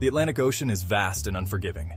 The Atlantic Ocean is vast and unforgiving.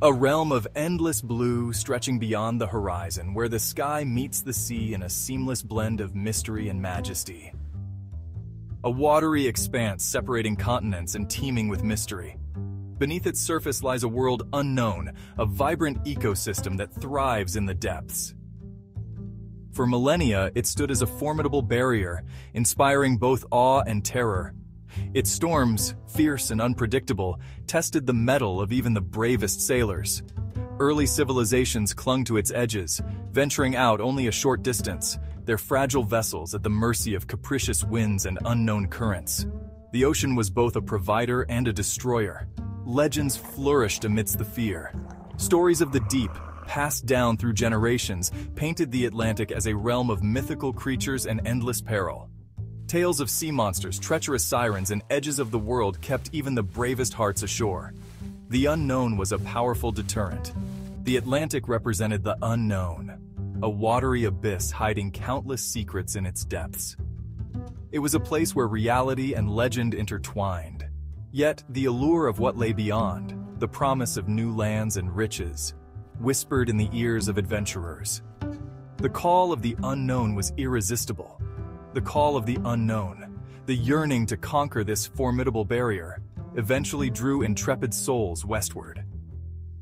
A realm of endless blue stretching beyond the horizon where the sky meets the sea in a seamless blend of mystery and majesty. A watery expanse separating continents and teeming with mystery. Beneath its surface lies a world unknown, a vibrant ecosystem that thrives in the depths. For millennia, it stood as a formidable barrier, inspiring both awe and terror. Its storms, fierce and unpredictable, tested the mettle of even the bravest sailors. Early civilizations clung to its edges, venturing out only a short distance, their fragile vessels at the mercy of capricious winds and unknown currents. The ocean was both a provider and a destroyer. Legends flourished amidst the fear. Stories of the deep, passed down through generations, painted the Atlantic as a realm of mythical creatures and endless peril. Tales of sea monsters, treacherous sirens, and edges of the world kept even the bravest hearts ashore. The unknown was a powerful deterrent. The Atlantic represented the unknown, a watery abyss hiding countless secrets in its depths. It was a place where reality and legend intertwined. Yet, the allure of what lay beyond, the promise of new lands and riches, whispered in the ears of adventurers. The call of the unknown was irresistible. The call of the unknown, the yearning to conquer this formidable barrier, eventually drew intrepid souls westward.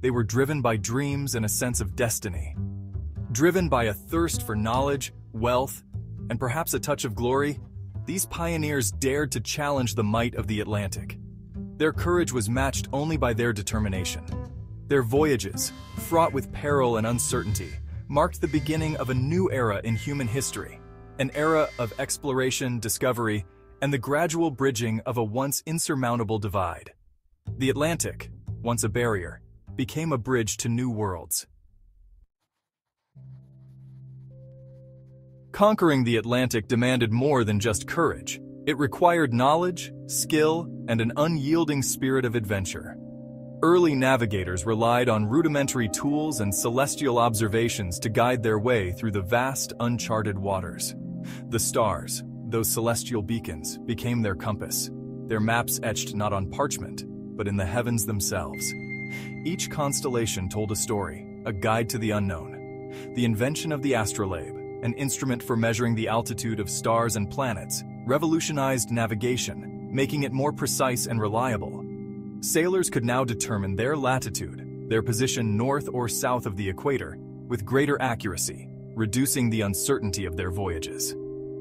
They were driven by dreams and a sense of destiny. Driven by a thirst for knowledge, wealth, and perhaps a touch of glory, these pioneers dared to challenge the might of the Atlantic. Their courage was matched only by their determination. Their voyages, fraught with peril and uncertainty, marked the beginning of a new era in human history, an era of exploration, discovery, and the gradual bridging of a once insurmountable divide. The Atlantic, once a barrier, became a bridge to new worlds. Conquering the Atlantic demanded more than just courage. It required knowledge, skill, and an unyielding spirit of adventure. Early navigators relied on rudimentary tools and celestial observations to guide their way through the vast, uncharted waters. The stars, those celestial beacons, became their compass, their maps etched not on parchment, but in the heavens themselves. Each constellation told a story, a guide to the unknown. The invention of the astrolabe, an instrument for measuring the altitude of stars and planets, revolutionized navigation, making it more precise and reliable. Sailors could now determine their latitude, their position north or south of the equator, with greater accuracy, reducing the uncertainty of their voyages.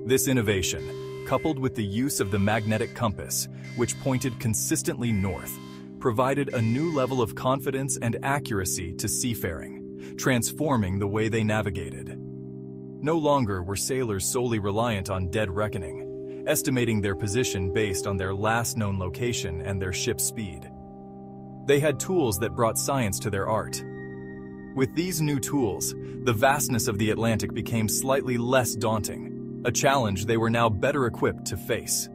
This innovation, coupled with the use of the magnetic compass, which pointed consistently north, provided a new level of confidence and accuracy to seafaring, transforming the way they navigated. No longer were sailors solely reliant on dead reckoning estimating their position based on their last known location and their ship's speed. They had tools that brought science to their art. With these new tools, the vastness of the Atlantic became slightly less daunting, a challenge they were now better equipped to face.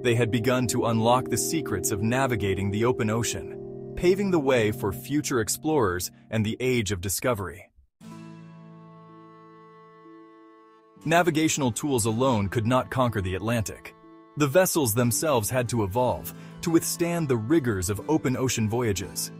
They had begun to unlock the secrets of navigating the open ocean, paving the way for future explorers and the age of discovery. Navigational tools alone could not conquer the Atlantic. The vessels themselves had to evolve to withstand the rigors of open ocean voyages.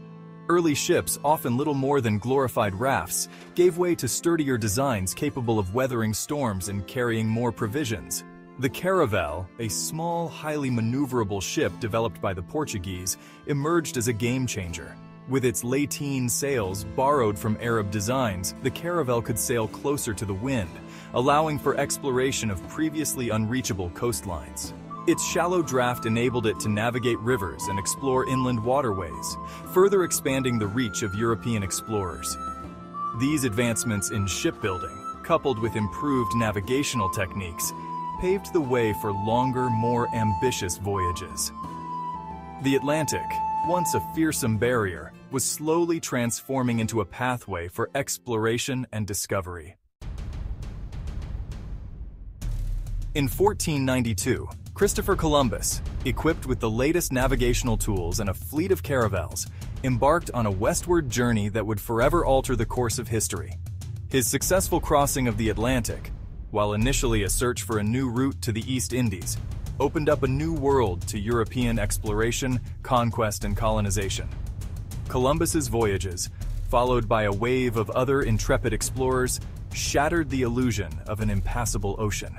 Early ships, often little more than glorified rafts, gave way to sturdier designs capable of weathering storms and carrying more provisions. The Caravel, a small, highly maneuverable ship developed by the Portuguese, emerged as a game changer. With its lateen sails borrowed from Arab designs, the Caravel could sail closer to the wind, allowing for exploration of previously unreachable coastlines. Its shallow draft enabled it to navigate rivers and explore inland waterways, further expanding the reach of European explorers. These advancements in shipbuilding, coupled with improved navigational techniques, paved the way for longer, more ambitious voyages. The Atlantic, once a fearsome barrier, was slowly transforming into a pathway for exploration and discovery. In 1492, Christopher Columbus, equipped with the latest navigational tools and a fleet of caravels, embarked on a westward journey that would forever alter the course of history. His successful crossing of the Atlantic, while initially a search for a new route to the East Indies, opened up a new world to European exploration, conquest, and colonization. Columbus's voyages, followed by a wave of other intrepid explorers, shattered the illusion of an impassable ocean.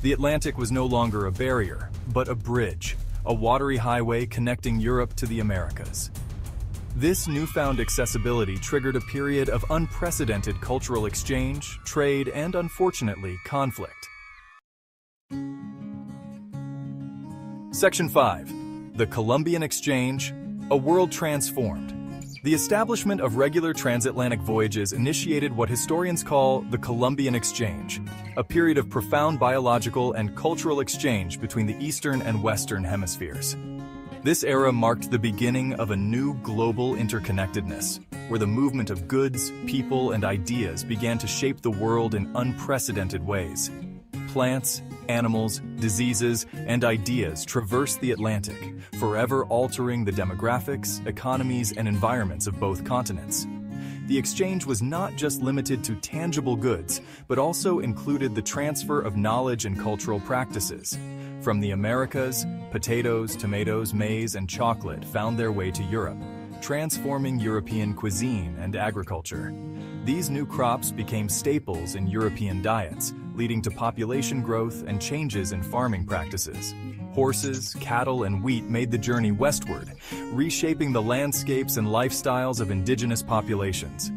The Atlantic was no longer a barrier, but a bridge, a watery highway connecting Europe to the Americas. This newfound accessibility triggered a period of unprecedented cultural exchange, trade, and unfortunately, conflict. Section 5. The Columbian Exchange, a world transformed. The establishment of regular transatlantic voyages initiated what historians call the Columbian Exchange, a period of profound biological and cultural exchange between the Eastern and Western hemispheres. This era marked the beginning of a new global interconnectedness, where the movement of goods, people, and ideas began to shape the world in unprecedented ways. Plants, animals, diseases, and ideas traverse the Atlantic, forever altering the demographics, economies, and environments of both continents. The exchange was not just limited to tangible goods, but also included the transfer of knowledge and cultural practices. From the Americas, potatoes, tomatoes, maize, and chocolate found their way to Europe, transforming European cuisine and agriculture. These new crops became staples in European diets, leading to population growth and changes in farming practices. Horses, cattle, and wheat made the journey westward, reshaping the landscapes and lifestyles of indigenous populations.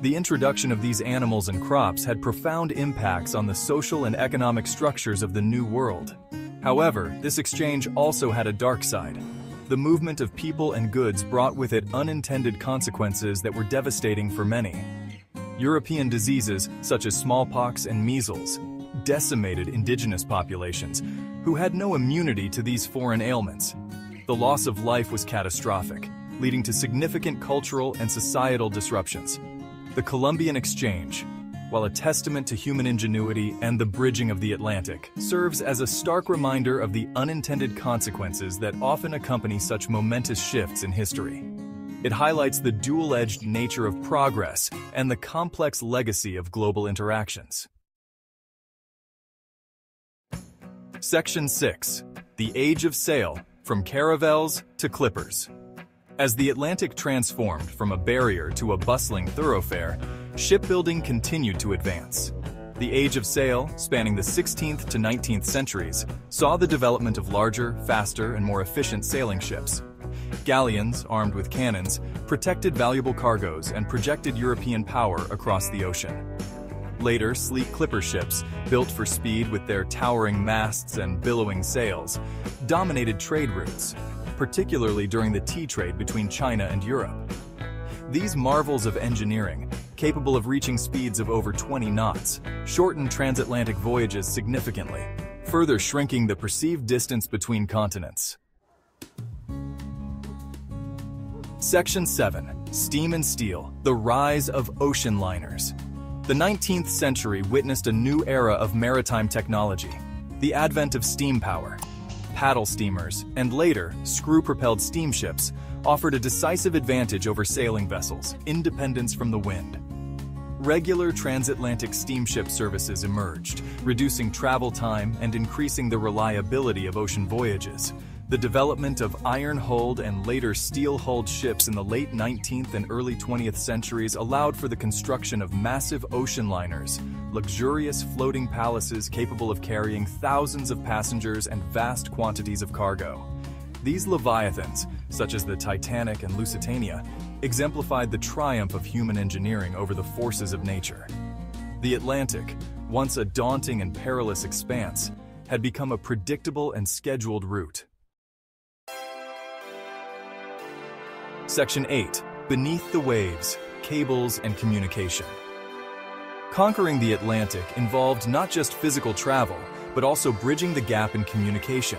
The introduction of these animals and crops had profound impacts on the social and economic structures of the New World. However, this exchange also had a dark side. The movement of people and goods brought with it unintended consequences that were devastating for many. European diseases, such as smallpox and measles, decimated indigenous populations, who had no immunity to these foreign ailments. The loss of life was catastrophic, leading to significant cultural and societal disruptions. The Columbian Exchange, while a testament to human ingenuity and the bridging of the Atlantic, serves as a stark reminder of the unintended consequences that often accompany such momentous shifts in history. It highlights the dual-edged nature of progress and the complex legacy of global interactions. Section 6. The Age of Sail, from caravels to clippers. As the Atlantic transformed from a barrier to a bustling thoroughfare, shipbuilding continued to advance. The Age of Sail, spanning the 16th to 19th centuries, saw the development of larger, faster, and more efficient sailing ships. Galleons, armed with cannons, protected valuable cargoes and projected European power across the ocean. Later, sleek clipper ships, built for speed with their towering masts and billowing sails, dominated trade routes, particularly during the tea trade between China and Europe. These marvels of engineering, capable of reaching speeds of over 20 knots, shortened transatlantic voyages significantly, further shrinking the perceived distance between continents. Section 7. Steam and Steel, the Rise of Ocean Liners. The 19th century witnessed a new era of maritime technology, the advent of steam power. Paddle steamers, and later, screw-propelled steamships, offered a decisive advantage over sailing vessels, independence from the wind. Regular transatlantic steamship services emerged, reducing travel time and increasing the reliability of ocean voyages. The development of iron-hulled and later steel-hulled ships in the late 19th and early 20th centuries allowed for the construction of massive ocean liners, luxurious floating palaces capable of carrying thousands of passengers and vast quantities of cargo. These leviathans, such as the Titanic and Lusitania, exemplified the triumph of human engineering over the forces of nature. The Atlantic, once a daunting and perilous expanse, had become a predictable and scheduled route. Section 8. Beneath the Waves, Cables and Communication. Conquering the Atlantic involved not just physical travel, but also bridging the gap in communication.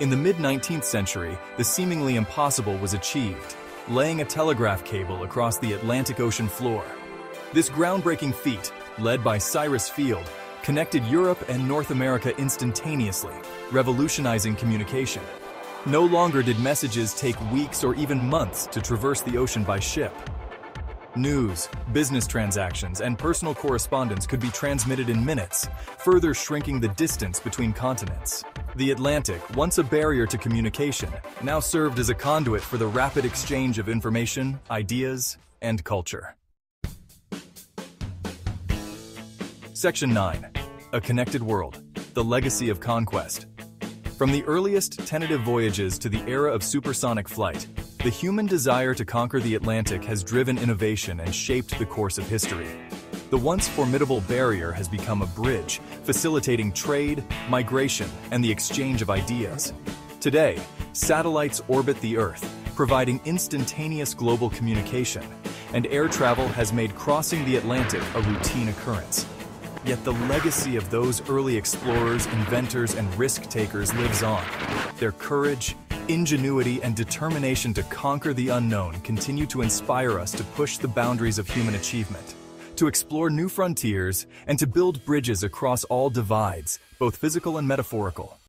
In the mid-19th century, the seemingly impossible was achieved, laying a telegraph cable across the Atlantic Ocean floor. This groundbreaking feat, led by Cyrus Field, connected Europe and North America instantaneously, revolutionizing communication. No longer did messages take weeks or even months to traverse the ocean by ship. News, business transactions, and personal correspondence could be transmitted in minutes, further shrinking the distance between continents. The Atlantic, once a barrier to communication, now served as a conduit for the rapid exchange of information, ideas, and culture. Section 9. A Connected World. The Legacy of Conquest. From the earliest tentative voyages to the era of supersonic flight, the human desire to conquer the Atlantic has driven innovation and shaped the course of history. The once formidable barrier has become a bridge, facilitating trade, migration, and the exchange of ideas. Today, satellites orbit the Earth, providing instantaneous global communication, and air travel has made crossing the Atlantic a routine occurrence. Yet the legacy of those early explorers, inventors, and risk-takers lives on. Their courage, ingenuity, and determination to conquer the unknown continue to inspire us to push the boundaries of human achievement, to explore new frontiers, and to build bridges across all divides, both physical and metaphorical.